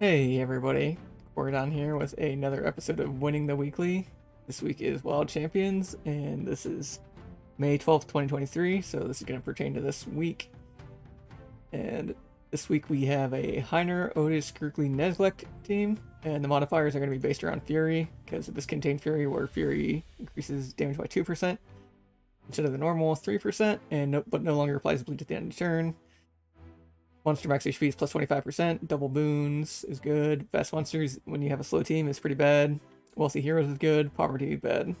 Hey everybody, Corydonn here with another episode of Winning the Weekly. This week is Wild Champions, and this is May 12th, 2023, so this is going to pertain to this week. And this week we have a Heiner, Ottis, Grukli, Nezglekt team, and the modifiers are going to be based around Fury, because this contained Fury, where Fury increases damage by 2% instead of the normal 3%, and no, but no longer applies bleed at the end of the turn. Monster max HP is plus 25%. Double boons is good. Fast monsters when you have a slow team is pretty bad. Wealthy heroes is good. Poverty bad.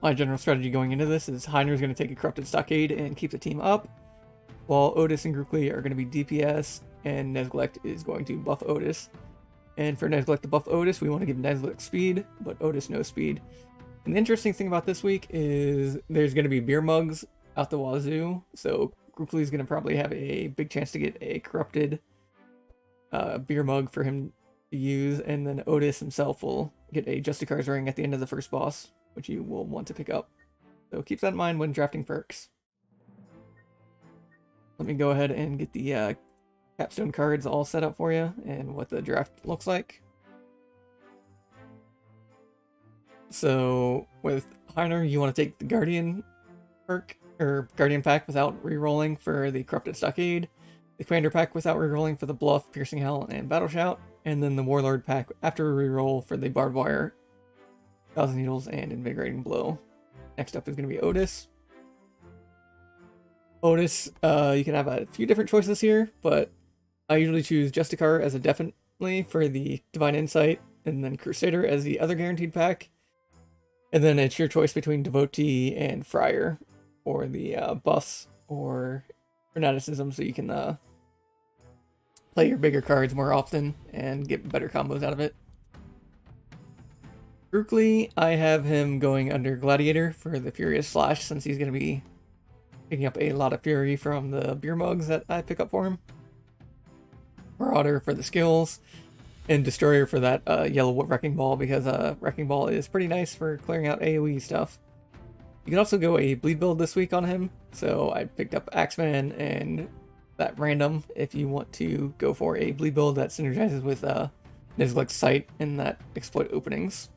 My general strategy going into this is Heiner is going to take a corrupted stockade and keep the team up, while Ottis and Grukli are going to be DPS, and Nezglekt is going to buff Ottis. And for Nezglekt to buff Ottis, we want to give Nezglekt speed, but Ottis no speed. And the interesting thing about this week is there's going to be beer mugs out the wazoo, so Grukli is going to probably have a big chance to get a corrupted uh, beer mug for him to use, and then Ottis himself will get a Justicar's ring at the end of the first boss, which you will want to pick up. So keep that in mind when drafting perks. Let me go ahead and get the uh, capstone cards all set up for you and what the draft looks like. So with Heiner, you want to take the Guardian perk or Guardian pack without rerolling for the Corrupted Stockade, the Commander pack without rerolling for the Bluff, Piercing Hell, and Battle Shout, and then the Warlord pack after reroll for the Barbed Wire, Thousand Needles, and Invigorating Blow. Next up is going to be Ottis. Ottis, uh, you can have a few different choices here, but I usually choose Justicar as a definitely for the Divine Insight, and then Crusader as the other guaranteed pack. And then it's your choice between Devotee and Friar or the uh, buffs or fanaticism so you can uh, play your bigger cards more often and get better combos out of it. Grukli, I have him going under Gladiator for the Furious Slash since he's going to be picking up a lot of Fury from the beer mugs that I pick up for him. Marauder for the skills, and Destroyer for that uh, yellow Wrecking Ball because uh, Wrecking Ball is pretty nice for clearing out AoE stuff. You can also go a bleed build this week on him, so I picked up Axeman and that random if you want to go for a bleed build that synergizes with uh, sight and that exploit openings.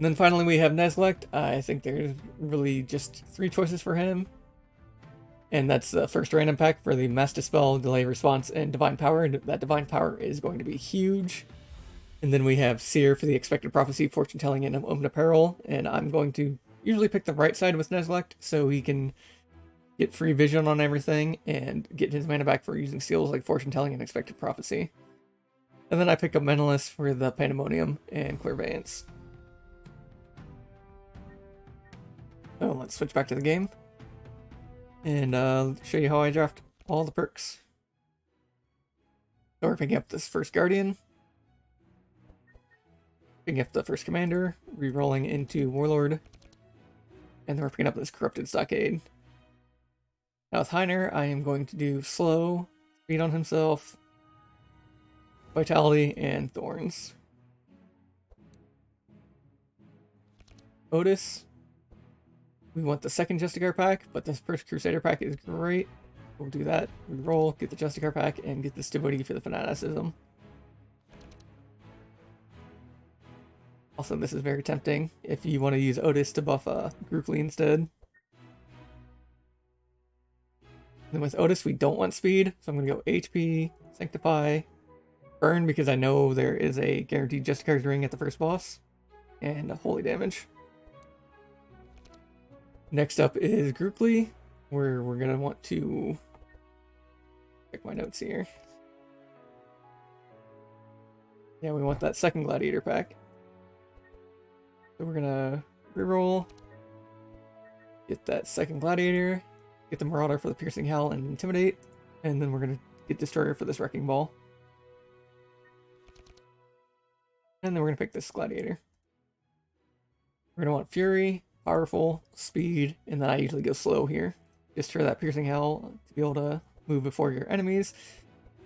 And then finally we have Nezglekt. I think there's really just three choices for him. And that's the first random pack for the Mass Dispel, Delay Response, and Divine Power. And that Divine Power is going to be huge. And then we have Seer for the Expected Prophecy, Fortune Telling, and Omen Apparel. And I'm going to usually pick the right side with Nezglekt so he can get free vision on everything and get his mana back for using seals like Fortune Telling and Expected Prophecy. And then I pick up Mentalist for the Pandemonium and Clairvoyance. So let's switch back to the game and uh, show you how I draft all the perks. So we're picking up this first Guardian, picking up the first commander, re-rolling into Warlord, and then we're picking up this Corrupted Stockade. Now with Heiner, I am going to do Slow, Speed on himself, Vitality, and Thorns. Ottis, we want the second Justicar pack, but this first Crusader pack is great. We'll do that. We roll, get the Justicar pack, and get the Stability for the Fanaticism. Also, this is very tempting if you want to use Ottis to buff uh, Grukli instead. Then with Ottis, we don't want speed, so I'm going to go HP, Sanctify, Burn because I know there is a guaranteed Justicar's Ring at the first boss, and Holy Damage. Next up is Grukli, where we're going to want to check my notes here. Yeah, we want that second Gladiator pack. So we're gonna reroll, get that second Gladiator, get the Marauder for the Piercing Hell and Intimidate, and then we're gonna get Destroyer for this Wrecking Ball. And then we're gonna pick this Gladiator. We're gonna want Fury, Powerful, Speed, and then I usually go slow here. Just for that Piercing Hell to be able to move before your enemies.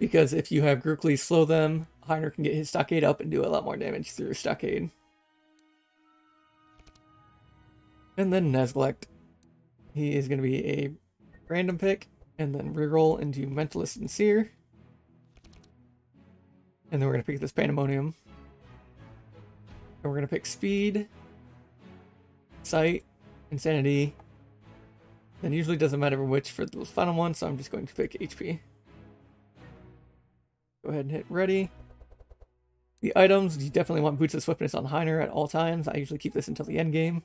Because if you have Grukli slow them, Heiner can get his Stockade up and do a lot more damage through Stockade. And then Nezglekt. He is going to be a random pick. and then reroll into Mentalist and Seer. And then we're going to pick this Pandemonium. And we're going to pick Speed, Sight, Insanity. Then usually doesn't matter which for the final one, so I'm just going to pick HP. Go ahead and hit ready. The items, you definitely want Boots of Swiftness on Heiner at all times. I usually keep this until the end game.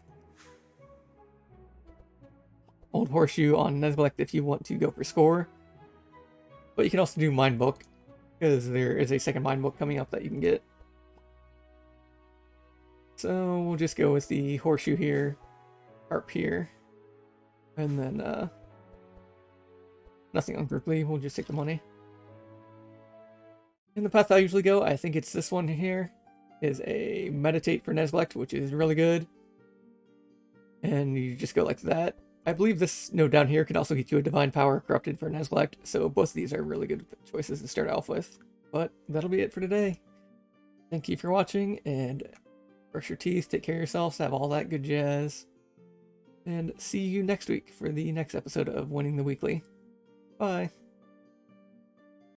Old Horseshoe on Nezglekt if you want to go for score. But you can also do Mind Book, because there is a second Mind Book coming up that you can get. So we'll just go with the Horseshoe here, Harp here, and then uh, nothing on Grukli, we'll just take the money. In the path I usually go, I think it's this one here, is a Meditate for Nezglekt, which is really good. And you just go like that. I believe this node down here can also get you a Divine Power Corrupted for Nezglekt, so both of these are really good choices to start off with. But that'll be it for today. Thank you for watching, and brush your teeth, take care of yourselves, have all that good jazz. And see you next week for the next episode of Winning the Weekly. Bye.